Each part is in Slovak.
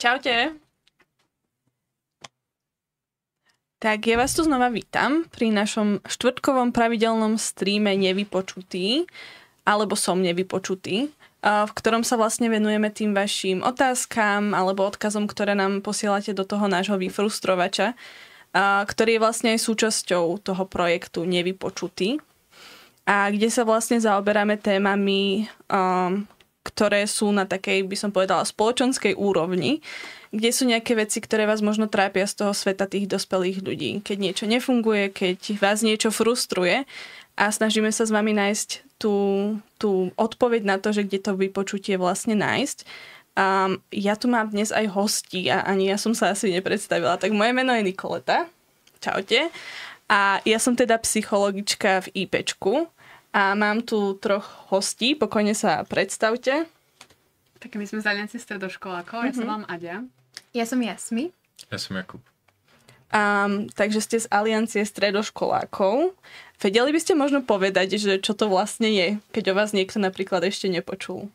Čaute. Tak ja vás tu znova vítam pri našom štvrtkovom pravidelnom streame Nevypočutý, alebo Som nevypočutý, v ktorom sa vlastne venujeme tým vašim otázkam alebo odkazom, ktoré nám posielate do toho nášho vyfrustrovača, ktorý je vlastne aj súčasťou toho projektu Nevypočutý a kde sa vlastne zaoberáme témami, ktoré sú na takej, by som povedala, spoločenskej úrovni, kde sú nejaké veci, ktoré vás možno trápia z toho sveta tých dospelých ľudí. Keď niečo nefunguje, keď vás niečo frustruje a snažíme sa s vami nájsť tú, tú odpoveď na to, že kde to vypočutie vlastne nájsť. Um, ja tu mám dnes aj hostí a ani ja som sa asi nepredstavila. Tak moje meno je Nikoleta. Čaute. A ja som teda psychologička v IPčku a mám tu troch hostí. Pokojne sa predstavte. Tak my sme z Aliancie stredoškolákov. Mm-hmm. Ja som mhm. vám Aďa. Ja som Jasmi. Ja som Jakub. Um, takže ste z Aliancie stredoškolákov. Vedeli by ste možno povedať, že čo to vlastne je, keď o vás niekto napríklad ešte nepočul?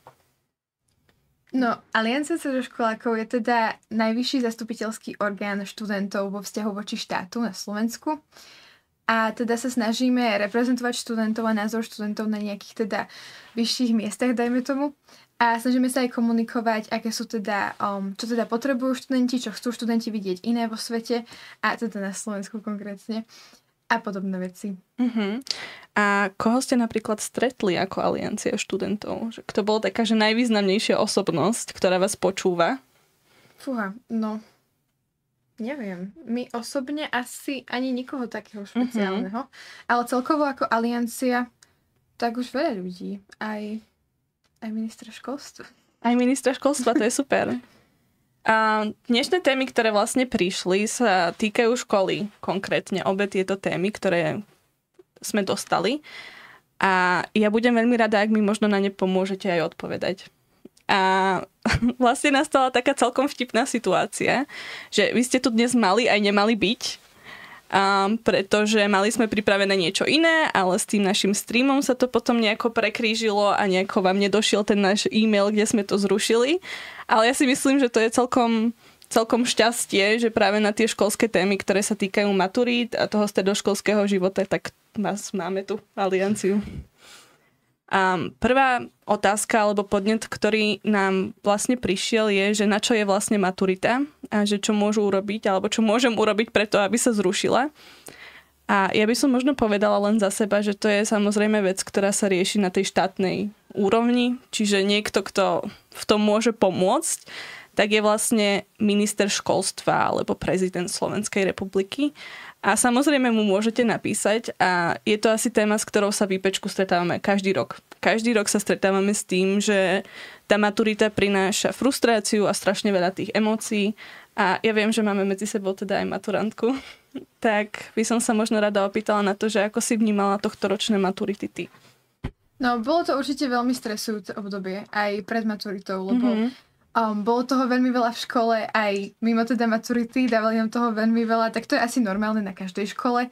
No, Aliancia stredoškolákov je teda najvyšší zastupiteľský orgán študentov vo vzťahu voči štátu na Slovensku. A teda sa snažíme reprezentovať študentov a názor študentov na nejakých teda vyšších miestach, dajme tomu. A snažíme sa aj komunikovať, aké sú teda, um, čo teda potrebujú študenti, čo chcú študenti vidieť iné vo svete a teda na Slovensku konkrétne a podobné veci. Uh-huh. A koho ste napríklad stretli ako aliancia študentov? Kto bol taká, že najvýznamnejšia osobnosť, ktorá vás počúva? Fúha, no, neviem. My osobne asi ani nikoho takého mhm. špeciálneho, uh-huh. ale celkovo ako aliancia, tak už veľa ľudí. Aj aj ministra školstva. Aj ministra školstva, to je super. A dnešné témy, ktoré vlastne prišli, sa týkajú školy konkrétne. Obe tieto témy, ktoré sme dostali. A ja budem veľmi rada, ak mi možno na ne pomôžete aj odpovedať. A vlastne nastala taká celkom vtipná situácia, že vy ste tu dnes mali aj nemali byť, um, pretože mali sme pripravené niečo iné, ale s tým našim streamom sa to potom nejako prekrížilo a nejako vám nedošiel ten náš e-mail, kde sme to zrušili. Ale ja si myslím, že to je celkom celkom šťastie, že práve na tie školské témy, ktoré sa týkajú maturít a toho stredoškolského života, tak nás máme tu alianciu. A prvá otázka alebo podnet, ktorý nám vlastne prišiel je, že na čo je vlastne maturita a že čo môžu urobiť alebo čo môžem urobiť preto, aby sa zrušila. A ja by som možno povedala len za seba, že to je samozrejme vec, ktorá sa rieši na tej štátnej úrovni, čiže niekto, kto v tom môže pomôcť, tak je vlastne minister školstva alebo prezident Slovenskej republiky. A samozrejme mu môžete napísať a je to asi téma, s ktorou sa v IPčku stretávame každý rok. Každý rok sa stretávame s tým, že tá maturita prináša frustráciu a strašne veľa tých emócií a ja viem, že máme medzi sebou teda aj maturantku, tak by som sa možno rada opýtala na to, že ako si vnímala tohto ročné maturity ty. No, bolo to určite veľmi stresujúce obdobie, aj pred maturitou, lebo mm-hmm Um, bolo toho veľmi veľa v škole, aj mimo teda maturity, dávali nám toho veľmi veľa, tak to je asi normálne na každej škole.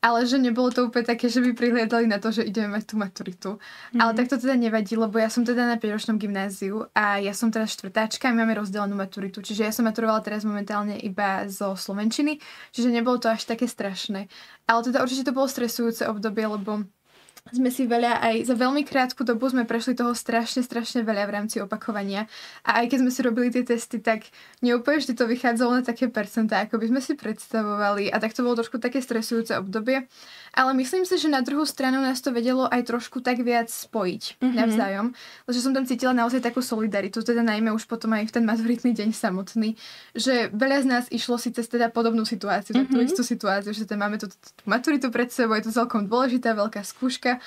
Ale že nebolo to úplne také, že by prihliadali na to, že ideme mať tú maturitu. Mm-hmm. Ale tak to teda nevadí, lebo ja som teda na 5-ročnom gymnáziu a ja som teraz štvrtáčka a máme rozdelenú maturitu. Čiže ja som maturovala teraz momentálne iba zo Slovenčiny, čiže nebolo to až také strašné. Ale teda určite to bolo stresujúce obdobie, lebo sme si veľa aj za veľmi krátku dobu sme prešli toho strašne, strašne veľa v rámci opakovania. A aj keď sme si robili tie testy, tak neúplne vždy to vychádzalo na také percentá, ako by sme si predstavovali. A tak to bolo trošku také stresujúce obdobie. Ale myslím si, že na druhú stranu nás to vedelo aj trošku tak viac spojiť mm-hmm. navzájom. Lebo som tam cítila naozaj takú solidaritu, teda najmä už potom aj v ten maturitný deň samotný, že veľa z nás išlo si cez teda podobnú situáciu, mm-hmm. tú istú situáciu, že teda máme tú, tú maturitu pred sebou, je to celkom dôležitá veľká skúška.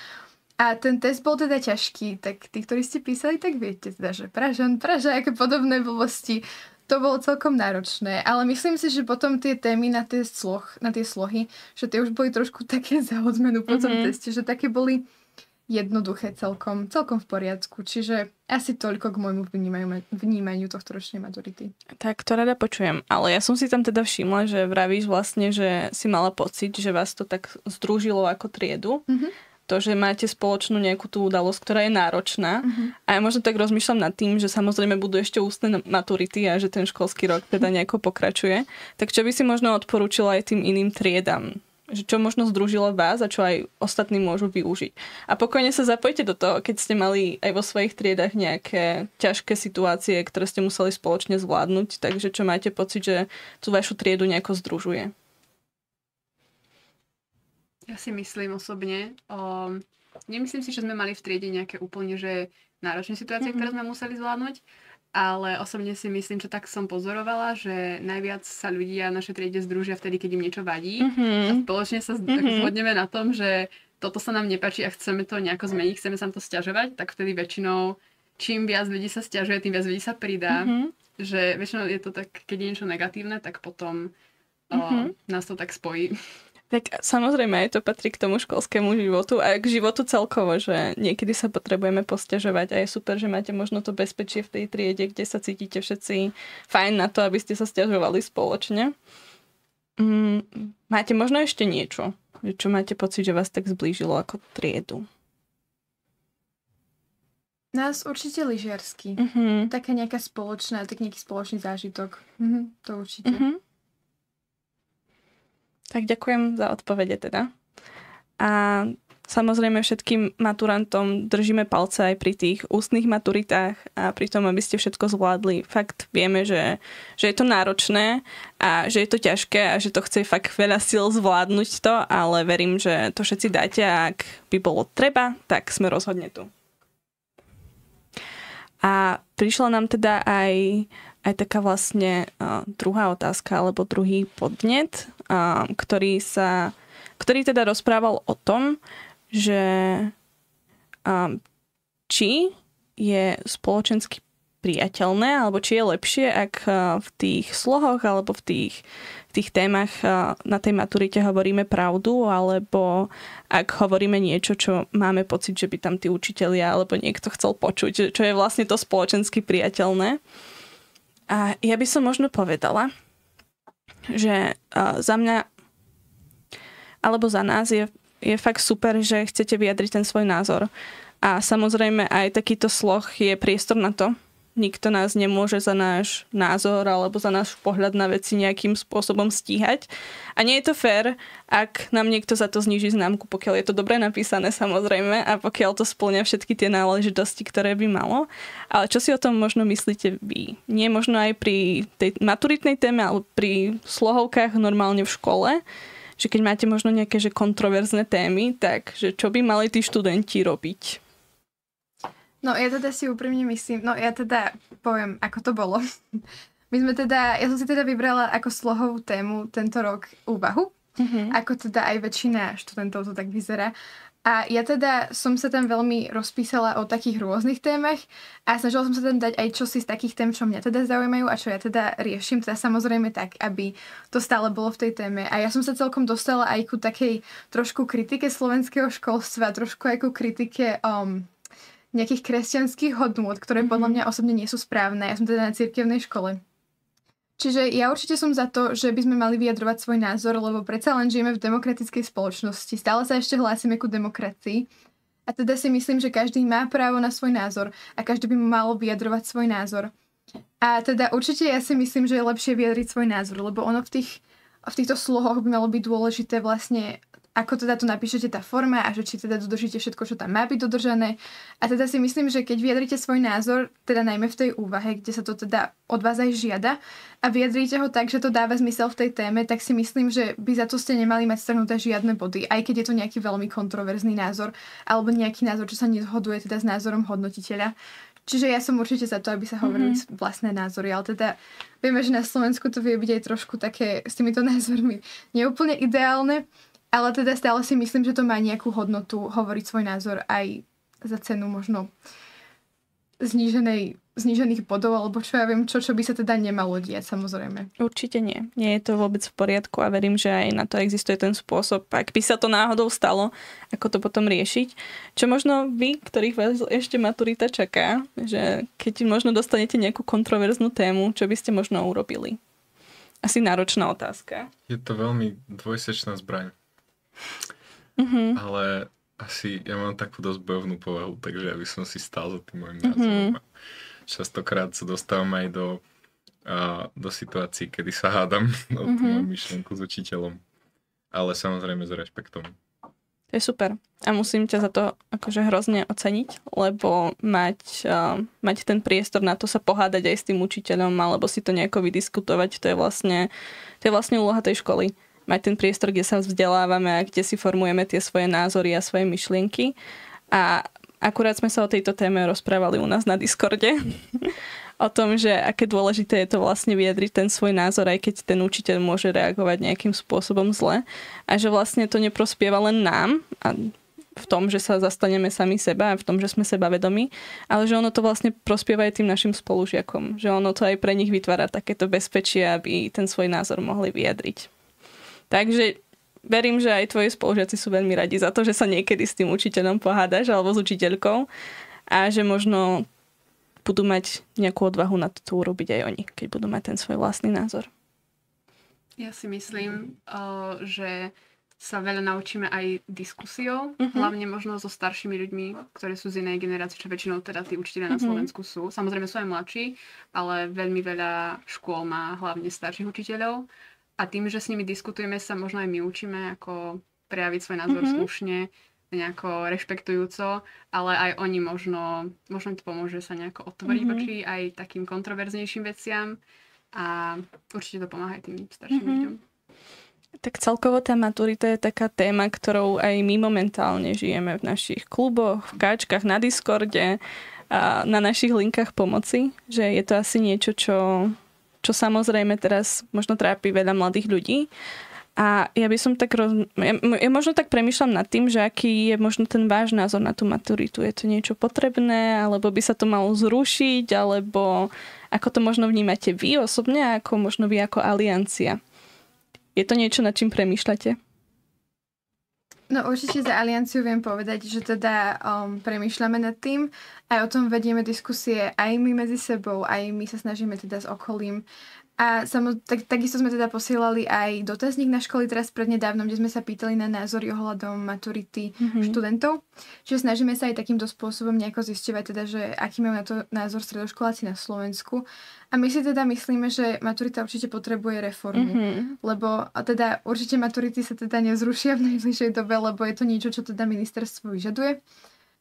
A ten test bol teda ťažký, tak tí, ktorí ste písali, tak viete teda, že Pražan, Praža, aké podobné blbosti to bolo celkom náročné, ale myslím si, že potom tie témy na tie, sloh, na tie slohy, že tie už boli trošku také za odmenu po tom mm-hmm. teste, že také boli jednoduché celkom, celkom v poriadku. Čiže asi toľko k môjmu vnímaniu, vnímaniu tohto ročnej maturity. Tak to rada počujem, ale ja som si tam teda všimla, že vravíš vlastne, že si mala pocit, že vás to tak združilo ako triedu. Mm-hmm. To, že máte spoločnú nejakú tú udalosť, ktorá je náročná. Uh-huh. A ja možno tak rozmýšľam nad tým, že samozrejme budú ešte ústne maturity a že ten školský rok teda nejako pokračuje. Tak čo by si možno odporúčila aj tým iným triedam? Že čo možno združilo vás a čo aj ostatní môžu využiť. A pokojne sa zapojte do toho, keď ste mali aj vo svojich triedach nejaké ťažké situácie, ktoré ste museli spoločne zvládnuť, takže čo máte pocit, že tú vašu triedu nejako združuje. Ja si myslím osobne, o, nemyslím si, že sme mali v triede nejaké úplne že náročné situácie, mm-hmm. ktoré sme museli zvládnuť, ale osobne si myslím, že tak som pozorovala, že najviac sa ľudia v našej triede združia vtedy, keď im niečo vadí mm-hmm. a spoločne sa mm-hmm. zhodneme na tom, že toto sa nám nepačí a chceme to nejako zmeniť, chceme sa to stiažovať, tak vtedy väčšinou čím viac ľudí sa stiažuje, tým viac ľudí sa pridá. Mm-hmm. Že väčšinou je to tak, keď je niečo negatívne, tak potom mm-hmm. o, nás to tak spojí. Tak samozrejme aj to patrí k tomu školskému životu a k životu celkovo, že niekedy sa potrebujeme posťažovať a je super, že máte možno to bezpečie v tej triede, kde sa cítite všetci fajn na to, aby ste sa stiažovali spoločne. Mm, máte možno ešte niečo, čo máte pocit, že vás tak zblížilo ako triedu? Nás určite lyžiarsky. Uh-huh. Taká nejaká spoločná, tak nejaký spoločný zážitok. Uh-huh, to určite. Uh-huh. Tak ďakujem za odpovede teda. A samozrejme všetkým maturantom držíme palce aj pri tých ústnych maturitách a pri tom, aby ste všetko zvládli. Fakt vieme, že, že je to náročné a že je to ťažké a že to chce fakt veľa síl zvládnuť to, ale verím, že to všetci dáte a ak by bolo treba, tak sme rozhodne tu. A prišla nám teda aj aj taká vlastne uh, druhá otázka alebo druhý podnet, ktorý sa, ktorý teda rozprával o tom, že či je spoločensky priateľné, alebo či je lepšie, ak v tých slohoch alebo v tých, tých témach na tej maturite hovoríme pravdu, alebo ak hovoríme niečo, čo máme pocit, že by tam tí učitelia alebo niekto chcel počuť, čo je vlastne to spoločensky priateľné. A ja by som možno povedala, že uh, za mňa alebo za nás je, je fakt super, že chcete vyjadriť ten svoj názor. A samozrejme aj takýto sloh je priestor na to, nikto nás nemôže za náš názor alebo za náš pohľad na veci nejakým spôsobom stíhať. A nie je to fér, ak nám niekto za to zniží známku, pokiaľ je to dobre napísané samozrejme a pokiaľ to splňa všetky tie náležitosti, ktoré by malo. Ale čo si o tom možno myslíte vy? Nie možno aj pri tej maturitnej téme, ale pri slohovkách normálne v škole, že keď máte možno nejaké že kontroverzné témy, tak že čo by mali tí študenti robiť? No ja teda si úprimne myslím, no ja teda poviem, ako to bolo. My sme teda, ja som si teda vybrala ako slohovú tému tento rok úvahu, mm-hmm. ako teda aj väčšina študentov to tak vyzerá. A ja teda som sa tam veľmi rozpísala o takých rôznych témach a snažila som sa tam dať aj čosi z takých tém, čo mňa teda zaujímajú a čo ja teda riešim, teda samozrejme tak, aby to stále bolo v tej téme. A ja som sa celkom dostala aj ku takej trošku kritike slovenského školstva, trošku aj ku kritike um, nejakých kresťanských hodnôt, ktoré podľa mňa osobne nie sú správne. Ja som teda na cirkevnej škole. Čiže ja určite som za to, že by sme mali vyjadrovať svoj názor, lebo predsa len žijeme v demokratickej spoločnosti. Stále sa ešte hlásime ku demokracii. A teda si myslím, že každý má právo na svoj názor a každý by mal vyjadrovať svoj názor. A teda určite ja si myslím, že je lepšie vyjadriť svoj názor, lebo ono v, tých, v týchto slohoch by malo byť dôležité vlastne ako teda tu napíšete tá forma a že či teda dodržíte všetko, čo tam má byť dodržané. A teda si myslím, že keď vyjadrite svoj názor, teda najmä v tej úvahe, kde sa to teda od vás aj žiada a vyjadríte ho tak, že to dáva zmysel v tej téme, tak si myslím, že by za to ste nemali mať strhnuté žiadne body, aj keď je to nejaký veľmi kontroverzný názor alebo nejaký názor, čo sa nezhoduje teda s názorom hodnotiteľa. Čiže ja som určite za to, aby sa hovorili mm-hmm. vlastné názory, ale teda vieme, že na Slovensku to vie byť aj trošku také s týmito názormi neúplne ideálne, ale teda stále si myslím, že to má nejakú hodnotu hovoriť svoj názor aj za cenu možno zníženej, znížených bodov, alebo čo ja viem, čo, čo by sa teda nemalo diať, samozrejme. Určite nie. Nie je to vôbec v poriadku a verím, že aj na to existuje ten spôsob, ak by sa to náhodou stalo, ako to potom riešiť. Čo možno vy, ktorých vás ešte maturita čaká, že keď možno dostanete nejakú kontroverznú tému, čo by ste možno urobili? Asi náročná otázka. Je to veľmi dvojsečná zbraň. Mm-hmm. Ale asi ja mám takú dosť bojovnú povahu, takže ja by som si stál za tým môjim názorom. Mm-hmm. Častokrát sa dostávam aj do, a, do situácií, kedy sa hádam o tú mm-hmm. myšlienku s učiteľom. Ale samozrejme s rešpektom. To je super. A musím ťa za to akože hrozne oceniť, lebo mať, uh, mať ten priestor na to sa pohádať aj s tým učiteľom, alebo si to nejako vydiskutovať, to je vlastne, to je vlastne úloha tej školy. Mať ten priestor, kde sa vzdelávame a kde si formujeme tie svoje názory a svoje myšlienky. A akurát sme sa o tejto téme rozprávali u nás na Discorde. o tom, že aké dôležité je to vlastne vyjadriť ten svoj názor, aj keď ten učiteľ môže reagovať nejakým spôsobom zle. A že vlastne to neprospieva len nám a v tom, že sa zastaneme sami seba a v tom, že sme sebavedomí, ale že ono to vlastne prospieva aj tým našim spolužiakom. Že ono to aj pre nich vytvára takéto bezpečie, aby ten svoj názor mohli vyjadriť. Takže verím, že aj tvoji spolužiaci sú veľmi radi za to, že sa niekedy s tým učiteľom pohádaš alebo s učiteľkou a že možno budú mať nejakú odvahu na to urobiť aj oni, keď budú mať ten svoj vlastný názor. Ja si myslím, že sa veľa naučíme aj diskusiou, uh-huh. hlavne možno so staršími ľuďmi, ktorí sú z inej generácie, čo väčšinou teda tí učiteľe uh-huh. na mhm. Slovensku sú. Samozrejme sú aj mladší, ale veľmi veľa škôl má hlavne starších učiteľov. A tým, že s nimi diskutujeme, sa možno aj my učíme, ako prejaviť svoj názor uh-huh. slušne, nejako rešpektujúco, ale aj oni možno, možno to pomôže sa nejako otvoriť mm-hmm. voči aj takým kontroverznejším veciam a určite to pomáha aj tým starším mm-hmm. ľuďom. Tak celkovo tá maturita je taká téma, ktorou aj my momentálne žijeme v našich kluboch, v káčkach, na Discorde, a na našich linkách pomoci, že je to asi niečo, čo, čo samozrejme teraz možno trápi veľa mladých ľudí, a ja by som tak roz... ja, možno tak premyšľam nad tým, že aký je možno ten váš názor na tú maturitu. Je to niečo potrebné, alebo by sa to malo zrušiť, alebo ako to možno vnímate vy osobne, ako možno vy ako aliancia. Je to niečo, nad čím premýšľate? No určite za Alianciu viem povedať, že teda um, premýšľame nad tým, aj o tom vedieme diskusie aj my medzi sebou, aj my sa snažíme teda s okolím a samo, tak, takisto sme teda posielali aj dotazník na školy teraz prednedávnom, kde sme sa pýtali na názory ohľadom maturity mm-hmm. študentov. Čiže snažíme sa aj takýmto spôsobom nejako zisťovať, teda, že aký majú na to názor stredoškoláci na Slovensku. A my si teda myslíme, že maturita určite potrebuje reformu, mm-hmm. lebo a teda určite maturity sa teda nezrušia v najbližšej dobe, lebo je to niečo, čo teda ministerstvo vyžaduje.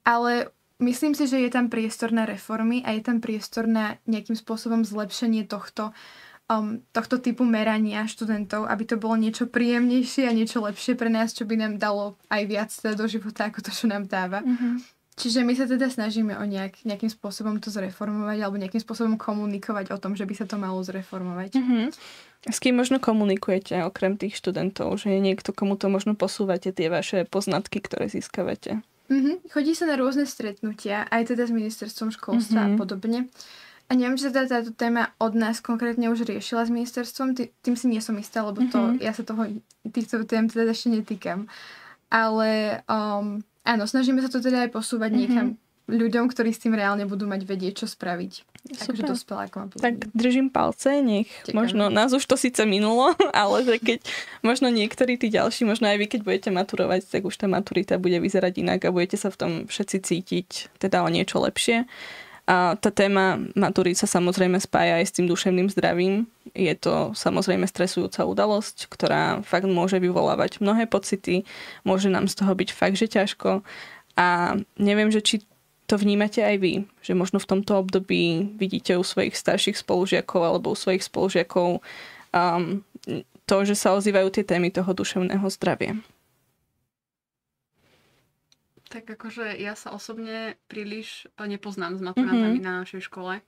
Ale myslím si, že je tam priestor na reformy a je tam priestor na nejakým spôsobom zlepšenie tohto um, tohto typu merania študentov, aby to bolo niečo príjemnejšie a niečo lepšie pre nás, čo by nám dalo aj viac teda do života, ako to, čo nám dáva. Mm-hmm. Čiže my sa teda snažíme o nejak, nejakým spôsobom to zreformovať alebo nejakým spôsobom komunikovať o tom, že by sa to malo zreformovať. Mm-hmm. S kým možno komunikujete okrem tých študentov? Že je niekto, komu to možno posúvate tie vaše poznatky, ktoré získavate? Mm-hmm. Chodí sa na rôzne stretnutia, aj teda s ministerstvom školstva mm-hmm. a podobne. A neviem, či sa teda táto téma od nás konkrétne už riešila s ministerstvom, Tý, tým si nie som istá, lebo to, mm-hmm. ja sa toho, týchto tém teda ešte netýkam. Ale um, áno, snažíme sa to teda aj posúvať mm-hmm. niekam ľuďom, ktorí s tým reálne budú mať vedieť, čo spraviť. Super. Takže ako mám Tak držím palce, nech Čekám. možno nás už to síce minulo, ale že keď možno niektorí tí ďalší, možno aj vy, keď budete maturovať, tak už tá maturita bude vyzerať inak a budete sa v tom všetci cítiť teda o niečo lepšie. A tá téma maturít sa samozrejme spája aj s tým duševným zdravím. Je to samozrejme stresujúca udalosť, ktorá fakt môže vyvolávať mnohé pocity, môže nám z toho byť fakt, že ťažko. A neviem, že či to vnímate aj vy, že možno v tomto období vidíte u svojich starších spolužiakov alebo u svojich spolužiakov um, to, že sa ozývajú tie témy toho duševného zdravia. Tak akože ja sa osobne príliš eh, nepoznám s maturantami mm-hmm. na našej škole,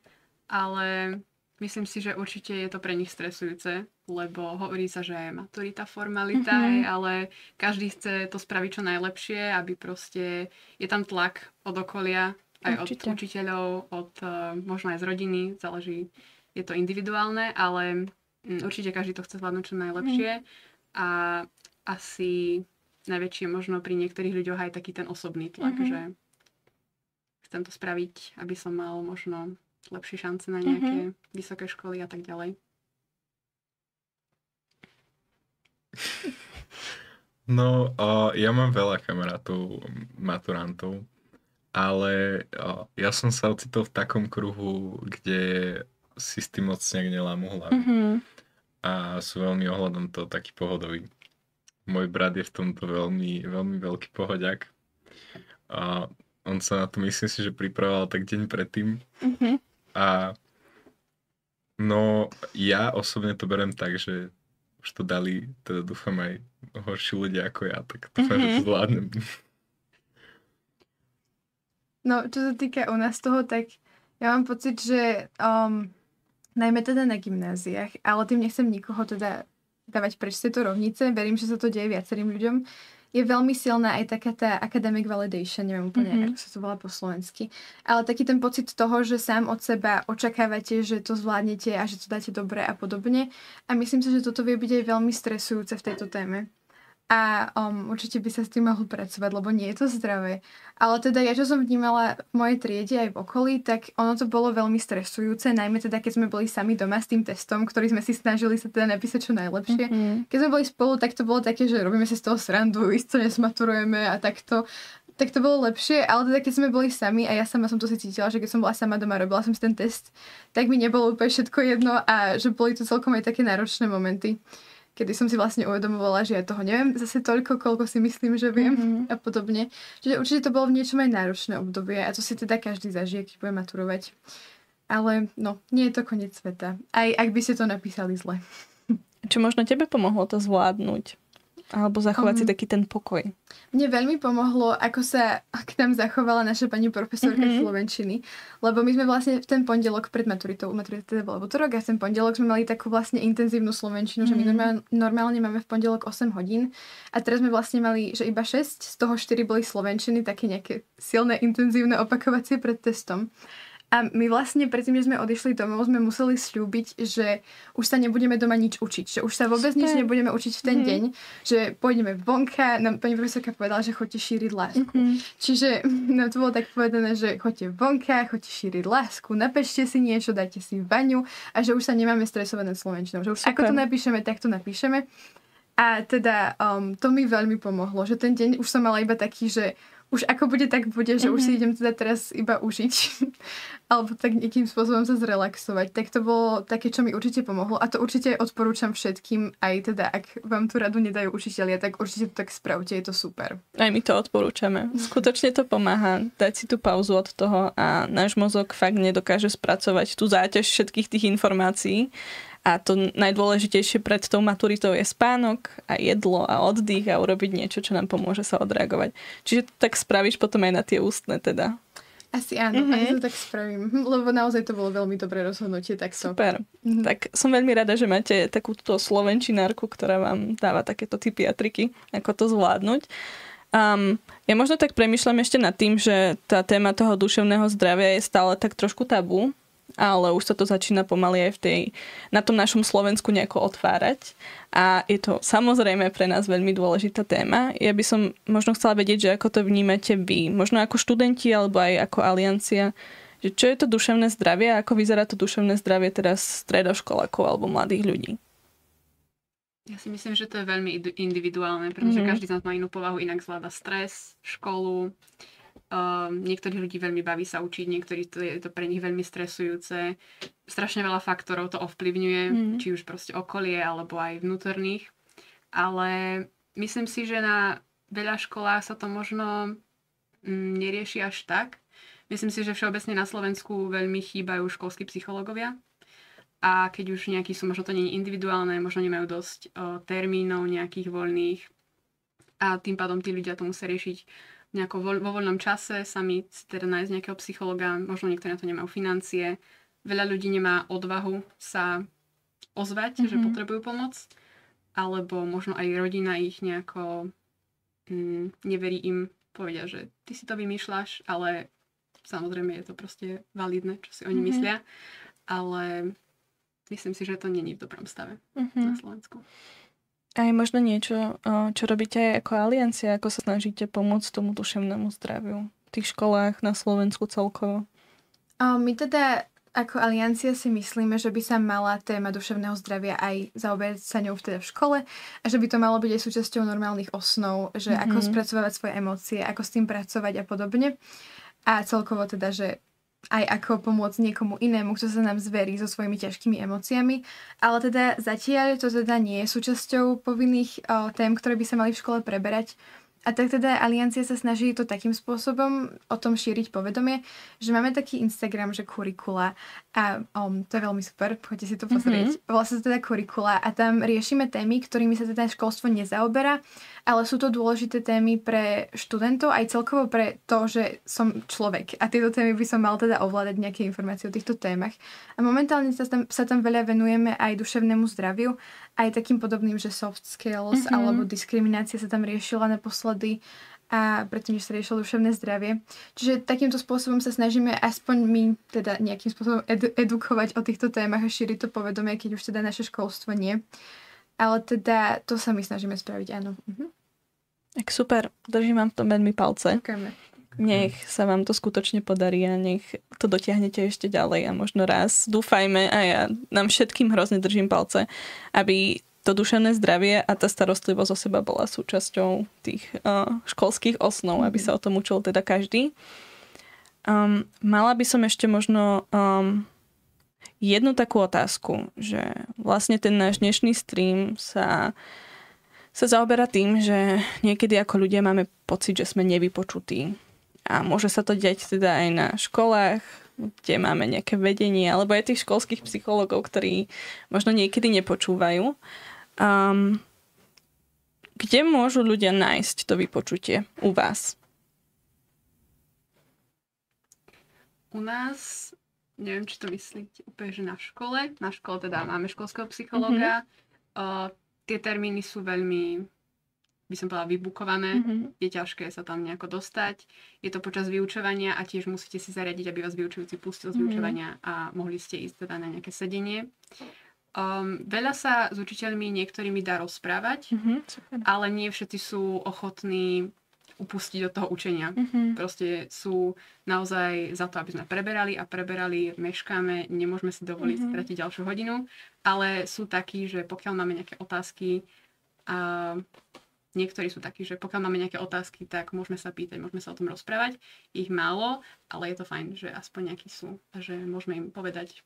ale myslím si, že určite je to pre nich stresujúce, lebo hovorí sa, že maturita formalita, mm-hmm. ale každý chce to spraviť čo najlepšie, aby proste je tam tlak od okolia, aj určite. od učiteľov, od uh, možno aj z rodiny, záleží, je to individuálne, ale um, určite každý to chce zvládnuť čo najlepšie mm. a asi najväčšie možno pri niektorých ľuďoch aj taký ten osobný tlak, mm-hmm. že chcem to spraviť, aby som mal možno lepšie šance na nejaké mm-hmm. vysoké školy a tak ďalej. No, uh, ja mám veľa kamarátov, maturantov, ale uh, ja som sa ocitol v takom kruhu, kde si s tým moc nejak nelámu hlavy. Mm-hmm. A sú veľmi ohľadom toho taký pohodový. Môj brat je v tomto veľmi, veľmi veľký pohodiak. A on sa na to myslím si, že pripravoval tak deň predtým. Mm-hmm. A no, ja osobne to berem tak, že už to dali, teda dúfam aj horší ľudia ako ja, tak dúfam, mm-hmm. že to Mhm. zvládnem. No, čo sa týka u nás toho, tak ja mám pocit, že um, najmä teda na gymnáziách, ale tým nechcem nikoho teda dávať preč z tejto rovnice, verím, že sa to deje viacerým ľuďom, je veľmi silná aj taká tá academic validation, neviem úplne, Mhm. mm-hmm. ako sa to volá po slovensky, ale taký ten pocit toho, že sám od seba očakávate, že to zvládnete a že to dáte dobre a podobne. A myslím si, že toto vie byť aj veľmi stresujúce v tejto téme. A um, určite by sa s tým mohol pracovať, lebo nie je to zdravé. Ale teda ja, čo som vnímala v mojej triede aj v okolí, tak ono to bolo veľmi stresujúce, najmä teda keď sme boli sami doma s tým testom, ktorý sme si snažili sa teda napísať čo najlepšie. Mm-hmm. Keď sme boli spolu, tak to bolo také, že robíme si z toho srandu, isto nesmaturujeme a takto. Tak to bolo lepšie, ale teda keď sme boli sami a ja sama som to si cítila, že keď som bola sama doma, robila som si ten test, tak mi nebolo úplne všetko jedno a že boli to celkom aj také náročné momenty kedy som si vlastne uvedomovala, že ja toho neviem zase toľko, koľko si myslím, že viem Mhm. a podobne. Čiže určite to bolo v niečom aj náročné obdobie a to si teda každý zažije, keď bude maturovať. Ale no, nie je to koniec sveta. Aj ak by ste to napísali zle. Čo možno tebe pomohlo to zvládnuť? Alebo zachovať si Um, taký ten pokoj? Mne veľmi pomohlo, ako sa k nám zachovala naša pani profesorka Mhm. mm-hmm. slovenčiny, lebo my sme vlastne v ten pondelok pred maturitou, maturita teda bola útorok a v ten pondelok sme mali takú vlastne intenzívnu slovenčinu, mm-hmm. že my Mhm. normálne, normálne máme v pondelok 8 hodín a teraz sme vlastne mali, že iba 6, z toho 4 boli slovenčiny, také nejaké silné, intenzívne opakovacie pred testom. A my vlastne predtým, že sme odišli domov, sme museli slúbiť, že už sa nebudeme doma nič učiť. Že už sa vôbec Super. nič nebudeme učiť v ten Mhm. deň. Že pôjdeme vonka. Nám pani profesorka povedala, že chodte šíriť lásku. Mm-hmm. Čiže nám to bolo tak povedané, že chodte vonka, chodte šíriť lásku, napečte si niečo, dajte si baňu a že už sa nemáme stresovať nad Slovenčinou. Že už Super. ako to napíšeme, tak to napíšeme. A teda um, to mi veľmi pomohlo, že ten deň už som mala iba taký, že už ako bude, tak bude, že mm-hmm. už si Mhm. idem teda teraz iba užiť. Alebo tak nejakým spôsobom sa zrelaxovať. Tak to bolo také, čo mi určite pomohlo. A to určite odporúčam všetkým, aj teda, ak vám tú radu nedajú učiteľia, tak určite to tak spravte, je to super. Aj my to odporúčame. Skutočne to pomáha dať si tú pauzu od toho a náš mozog fakt nedokáže spracovať tú záťaž všetkých tých informácií. A to najdôležitejšie pred tou maturitou je spánok a jedlo a oddych a urobiť niečo, čo nám pomôže sa odreagovať. Čiže to tak spravíš potom aj na tie ústne teda. Asi áno, Mhm. mm-hmm. ani to tak spravím. Lebo naozaj to bolo veľmi dobré rozhodnutie, tak so. Super. Mhm. Tak som veľmi rada, že máte takúto slovenčinárku, ktorá vám dáva takéto typy a triky, ako to zvládnuť. Um, ja možno tak premyšľam ešte nad tým, že tá téma toho duševného zdravia je stále tak trošku tabu, ale už sa to začína pomaly aj v tej, na tom našom Slovensku nejako otvárať. A je to samozrejme pre nás veľmi dôležitá téma. Ja by som možno chcela vedieť, že ako to vnímate vy. Možno ako študenti alebo aj ako aliancia. Že čo je to duševné zdravie a ako vyzerá to duševné zdravie teraz stredoškolákov alebo mladých ľudí. Ja si myslím, že to je veľmi id- individuálne, pretože mm-hmm. každý z nás má inú povahu, inak zvláda stres, školu. Um, niektorých ľudí veľmi baví sa učiť, niektorí to je to pre nich veľmi stresujúce. Strašne veľa faktorov to ovplyvňuje, mm. či už proste okolie, alebo aj vnútorných. Ale myslím si, že na veľa školách sa to možno mm, nerieši až tak. Myslím si, že všeobecne na Slovensku veľmi chýbajú školskí psychológovia a keď už nejakí sú, možno to nie je individuálne, možno nemajú dosť o, termínov nejakých voľných a tým pádom tí ľudia to musia riešiť nejako vo, vo voľnom čase, sami teda nájsť nejakého psychologa, možno niektorí na to nemajú financie, veľa ľudí nemá odvahu sa ozvať, mm-hmm. že Mhm. potrebujú pomoc, alebo možno aj rodina ich nejako mm, neverí im, povedia, že ty si to vymýšľaš, ale samozrejme je to proste validné, čo si oni Mhm. myslia, ale myslím si, že to není v dobrom stave na Uh-huh. Slovensku. Aj možno niečo, čo robíte aj ako aliancia, ako sa snažíte pomôcť tomu duševnému zdraviu v tých školách na Slovensku celkovo. My teda ako aliancia si myslíme, že by sa mala téma duševného zdravia aj zaoberať sa ňou teda v škole a že by to malo byť aj súčasťou normálnych osnov, že mm-hmm. ako spracovávať svoje emócie, ako s tým pracovať a podobne. A celkovo teda, že aj ako pomôcť niekomu inému, kto sa nám zverí so svojimi ťažkými emóciami. Ale teda zatiaľ to teda nie je súčasťou povinných o, tém, ktoré by sa mali v škole preberať. A tak teda Aliancia sa snaží to takým spôsobom o tom šíriť povedomie, že máme taký Instagram, že kurikula a um, to je veľmi super, poďte si to pozrieť. Mm-hmm. Volá sa teda kurikula a tam riešime témy, ktorými sa teda školstvo nezaoberá, ale sú to dôležité témy pre študentov aj celkovo pre to, že som človek a tieto témy by som mal teda ovládať nejaké informácie o týchto témach. A momentálne sa tam, sa tam veľa venujeme aj duševnému zdraviu, aj takým podobným, že soft skills mm-hmm. alebo diskriminácia sa tam riešila naposledy a predtým, než sa riešilo duševné zdravie. Čiže takýmto spôsobom sa snažíme aspoň my teda nejakým spôsobom edu- edukovať o týchto témach a šíriť to povedomie, keď už teda naše školstvo nie. Ale teda to sa my snažíme spraviť, áno. Mhm. Tak super, držím vám v tom veľmi palce. Ďakujeme. Nech sa vám to skutočne podarí a nech to dotiahnete ešte ďalej a možno raz dúfajme a ja nám všetkým hrozne držím palce, aby to duševné zdravie a tá starostlivosť o seba bola súčasťou tých uh, školských osnov, aby sa o tom učil teda každý. Um, mala by som ešte možno um, jednu takú otázku, že vlastne ten náš dnešný stream sa, sa zaoberá tým, že niekedy ako ľudia máme pocit, že sme nevypočutí. A môže sa to diať teda aj na školách, kde máme nejaké vedenie, alebo aj tých školských psychológov, ktorí možno niekedy nepočúvajú. Um, kde môžu ľudia nájsť to vypočutie u vás? U nás neviem, či to myslíte úplne, že na škole. Na škole teda máme školského psychológa. Mm-hmm. Uh, tie termíny sú veľmi, by som povedala, vybukované. Mm-hmm. Je ťažké sa tam nejako dostať. Je to počas vyučovania a tiež musíte si zariadiť, aby vás vyučujúci pustil z mm-hmm. vyučovania a mohli ste ísť teda na nejaké sedenie. Um, veľa sa s učiteľmi niektorými dá rozprávať, mm-hmm, ale nie všetci sú ochotní upustiť do toho učenia. Mm-hmm. Proste sú naozaj za to, aby sme preberali a preberali, meškáme, nemôžeme si dovoliť mm-hmm. stratiť ďalšiu hodinu, ale sú takí, že pokiaľ máme nejaké otázky a niektorí sú takí, že pokiaľ máme nejaké otázky, tak môžeme sa pýtať, môžeme sa o tom rozprávať. Ich málo, ale je to fajn, že aspoň nejakí sú a že môžeme im povedať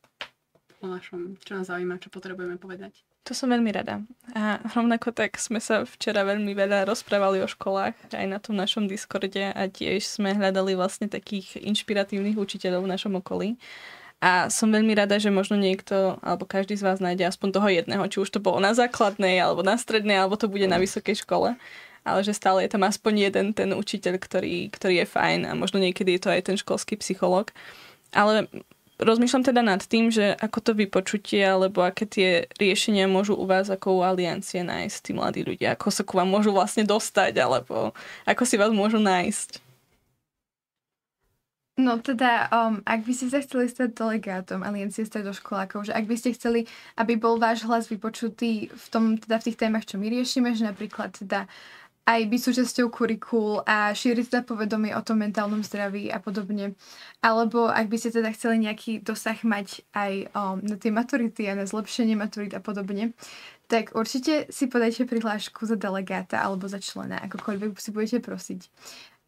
o našom, čo nás zaujíma, čo potrebujeme povedať. To som veľmi rada. A rovnako tak sme sa včera veľmi veľa rozprávali o školách aj na tom našom Discorde a tiež sme hľadali vlastne takých inšpiratívnych učiteľov v našom okolí. A som veľmi rada, že možno niekto, alebo každý z vás nájde aspoň toho jedného, či už to bolo na základnej, alebo na strednej, alebo to bude na vysokej škole. Ale že stále je tam aspoň jeden ten učiteľ, ktorý, ktorý je fajn a možno niekedy je to aj ten školský psychológ. Ale rozmýšľam teda nad tým, že ako to vypočutie alebo aké tie riešenia môžu u vás ako u aliancie nájsť tí mladí ľudia, ako sa ku vám môžu vlastne dostať alebo ako si vás môžu nájsť. No teda, um, ak by ste sa chceli stať delegátom Aliancie stredoškolákov, že ak by ste chceli, aby bol váš hlas vypočutý v, tom, teda v tých témach, čo my riešime, že napríklad teda aj byť súčasťou kurikul a šíriť teda povedomie o tom mentálnom zdraví a podobne. Alebo ak by ste teda chceli nejaký dosah mať aj um, na tie maturity a na zlepšenie maturit a podobne, tak určite si podajte prihlášku za delegáta alebo za člena, akokoľvek si budete prosiť.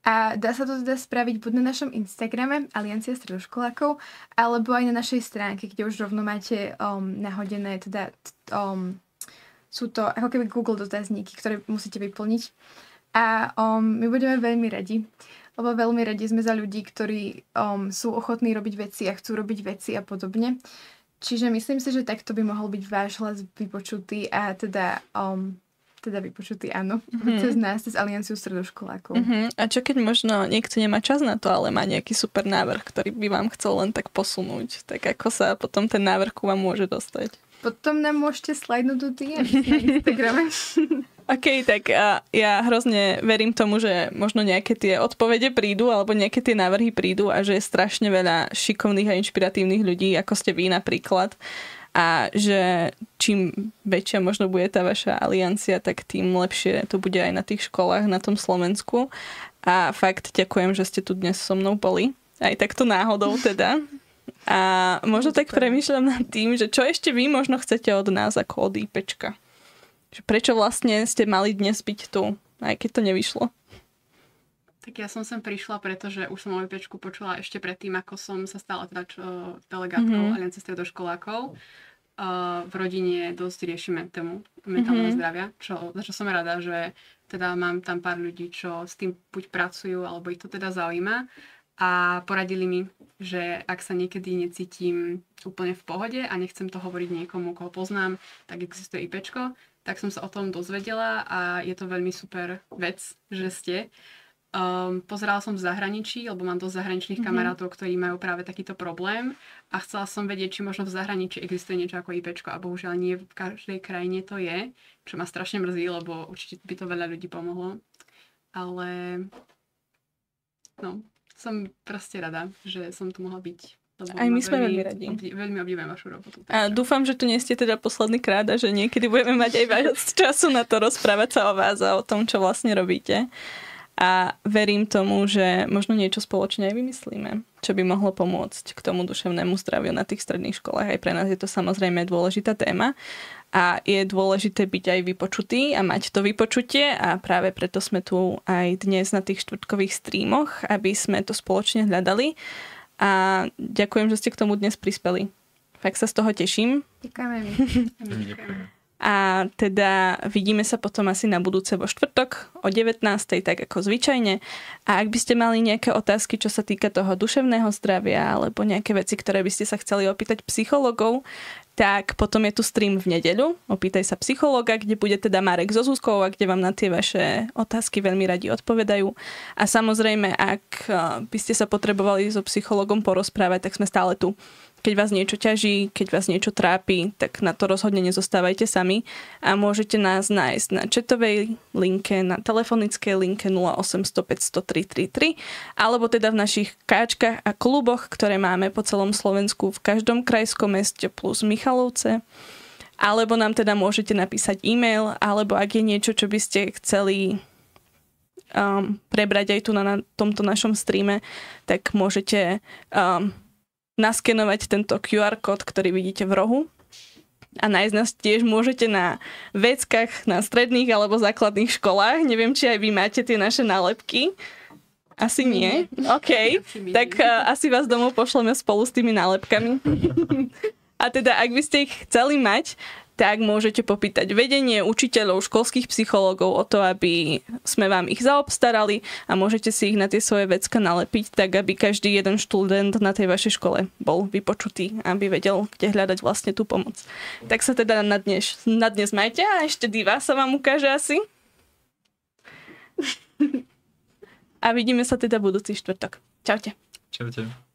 A dá sa to teda spraviť buď na našom Instagrame Aliancia stredoškolákov, alebo aj na našej stránke, kde už rovno máte um, nahodené teda um, sú to ako keby Google dotazníky, ktoré musíte vyplniť. A um, my budeme veľmi radi, lebo veľmi radi sme za ľudí, ktorí um, sú ochotní robiť veci a chcú robiť veci a podobne. Čiže myslím si, že takto by mohol byť váš hlas vypočutý a teda um, teda vypočutý, áno, mm-hmm. cez nás, cez Alianciu stredoškolákov. Mm-hmm. A čo keď možno niekto nemá čas na to, ale má nejaký super návrh, ktorý by vám chcel len tak posunúť, tak ako sa potom ten návrh ku vám môže dostať? Potom nám môžete slajdnúť do DM na Instagrame. OK, tak a ja hrozne verím tomu, že možno nejaké tie odpovede prídu alebo nejaké tie návrhy prídu a že je strašne veľa šikovných a inšpiratívnych ľudí, ako ste vy napríklad. A že čím väčšia možno bude tá vaša aliancia, tak tým lepšie to bude aj na tých školách na tom Slovensku. A fakt ďakujem, že ste tu dnes so mnou boli. Aj takto náhodou teda. A možno tak premýšľam nad tým, že čo ešte vy možno chcete od nás ako od IPčka. Prečo vlastne ste mali dnes byť tu, aj keď to nevyšlo? Tak ja som sem prišla, pretože už som o IPčku počula ešte predtým, ako som sa stala teda čo, delegátkou mm-hmm. Aliance stredoškolákov. Uh, v rodine dosť riešime tému mentálneho mm-hmm. zdravia, čo, za čo som rada, že teda mám tam pár ľudí, čo s tým buď pracujú, alebo ich to teda zaujíma a poradili mi, že ak sa niekedy necítim úplne v pohode a nechcem to hovoriť niekomu, koho poznám, tak existuje IPčko, tak som sa o tom dozvedela a je to veľmi super vec, že ste. Um, pozerala som v zahraničí, lebo mám dosť zahraničných mm-hmm. kamarátov, ktorí majú práve takýto problém a chcela som vedieť, či možno v zahraničí existuje niečo ako IPčko a bohužiaľ nie v každej krajine to je, čo ma strašne mrzí, lebo určite by to veľa ľudí pomohlo. Ale no, som proste rada, že som tu mohla byť. Aj my sme veľmi radi. Obdi- veľmi obdivujem vašu robotu. Takže. A dúfam, že tu nie ste teda posledný krát a že niekedy budeme mať aj viac času na to rozprávať sa o vás a o tom, čo vlastne robíte a verím tomu, že možno niečo spoločne aj vymyslíme, čo by mohlo pomôcť k tomu duševnému zdraviu na tých stredných školách. Aj pre nás je to samozrejme dôležitá téma a je dôležité byť aj vypočutý a mať to vypočutie a práve preto sme tu aj dnes na tých štvrtkových streamoch, aby sme to spoločne hľadali a ďakujem, že ste k tomu dnes prispeli. Fakt sa z toho teším. Ďakujeme. A teda vidíme sa potom asi na budúce vo štvrtok o 19. tak ako zvyčajne. A ak by ste mali nejaké otázky, čo sa týka toho duševného zdravia alebo nejaké veci, ktoré by ste sa chceli opýtať psychologov, tak potom je tu stream v nedeľu. Opýtaj sa psychologa, kde bude teda Marek so Zuzkou a kde vám na tie vaše otázky veľmi radi odpovedajú. A samozrejme, ak by ste sa potrebovali so psychologom porozprávať, tak sme stále tu keď vás niečo ťaží, keď vás niečo trápi, tak na to rozhodne nezostávajte sami a môžete nás nájsť na chatovej linke, na telefonickej linke 0800 500 alebo teda v našich káčkach a kluboch, ktoré máme po celom Slovensku v každom krajskom meste plus Michalovce. Alebo nám teda môžete napísať e-mail, alebo ak je niečo, čo by ste chceli um, prebrať aj tu na, na tomto našom streame, tak môžete um, naskenovať tento QR kód, ktorý vidíte v rohu a nájsť nás tiež môžete na veckách na stredných alebo základných školách. Neviem, či aj vy máte tie naše nálepky. Asi nie. OK. Tak uh, asi vás domov pošleme spolu s tými nálepkami. a teda, ak by ste ich chceli mať, tak môžete popýtať vedenie učiteľov, školských psychológov o to, aby sme vám ich zaobstarali a môžete si ich na tie svoje vecka nalepiť, tak aby každý jeden študent na tej vašej škole bol vypočutý, aby vedel, kde hľadať vlastne tú pomoc. Tak sa teda na dnes, na dnes majte a ešte diva sa vám ukáže asi. a vidíme sa teda budúci štvrtok. Čaute. Čaute.